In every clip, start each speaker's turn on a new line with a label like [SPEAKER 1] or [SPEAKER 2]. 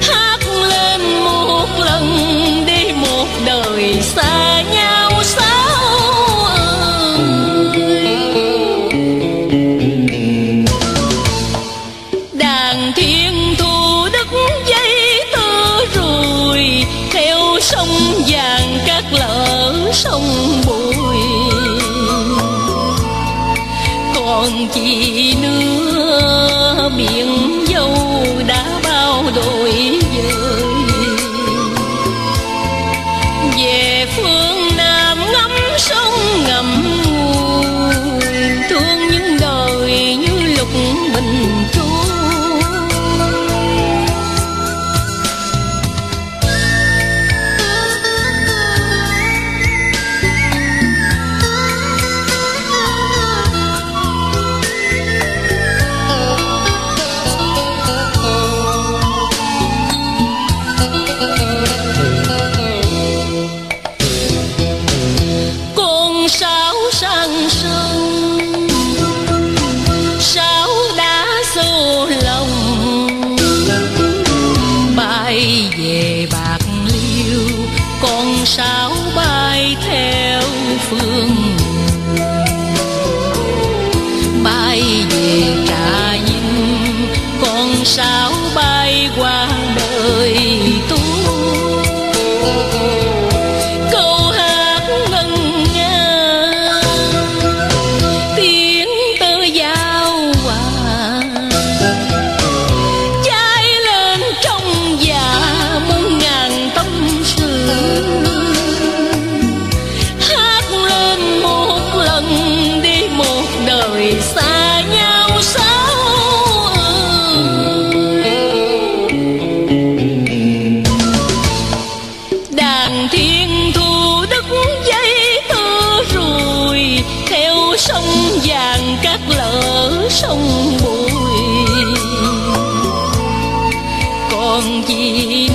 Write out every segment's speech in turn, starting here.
[SPEAKER 1] hát lên một lần đi một đời xa nhau sao đàn thiên thu đất dây tơ rồi theo sông vàng các lỡ sông bụi còn chị nữa miệng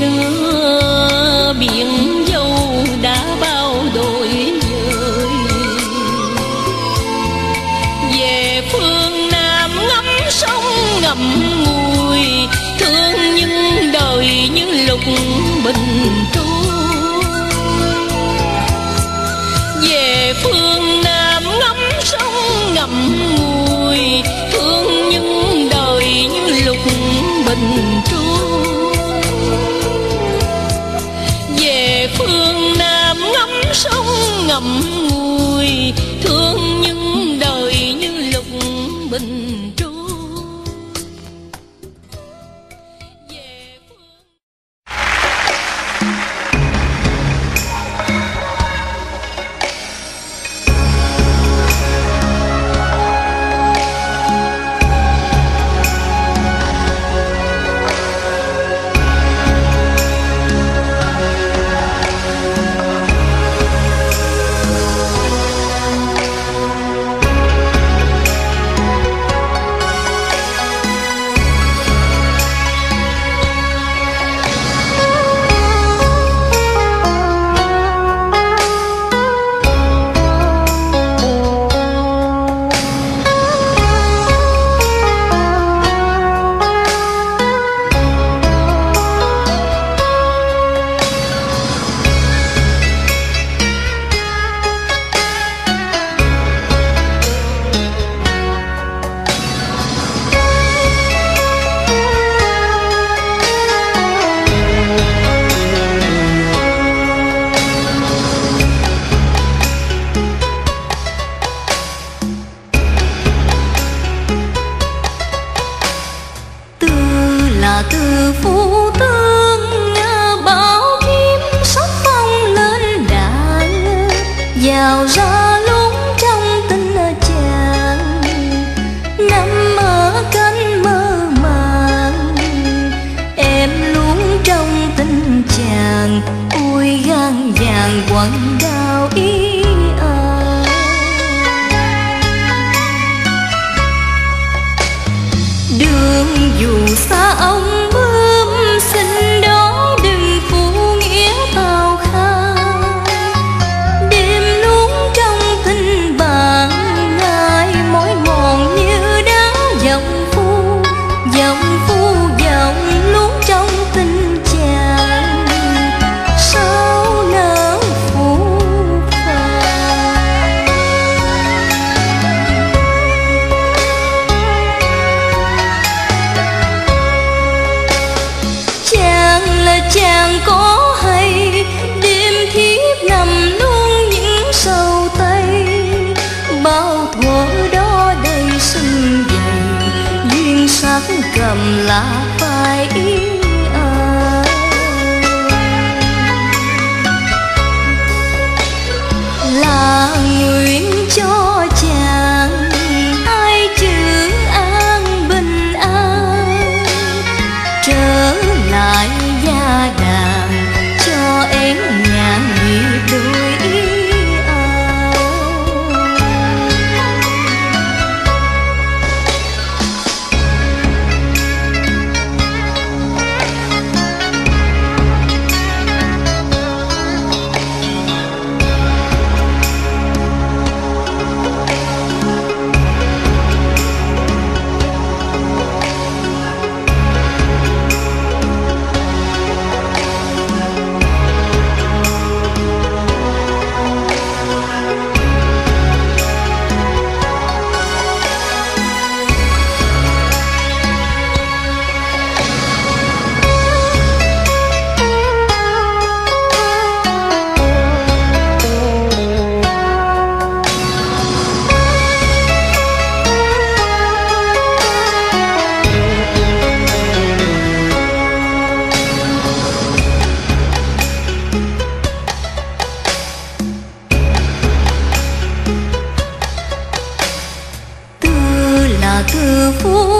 [SPEAKER 1] nữa biển dâu đã bao đổi dời về phương nam ngắm sông ngậm ngùi, thương những đời như lục bình trôi phương nam ngắm sông ngậm ngùi thương những
[SPEAKER 2] giàu ra lúng trong tình chàng nằm ở cánh mơ màng em luôn trong tình chàng ôi gan vàng quặng đau ý à. đường dù xa ông 可否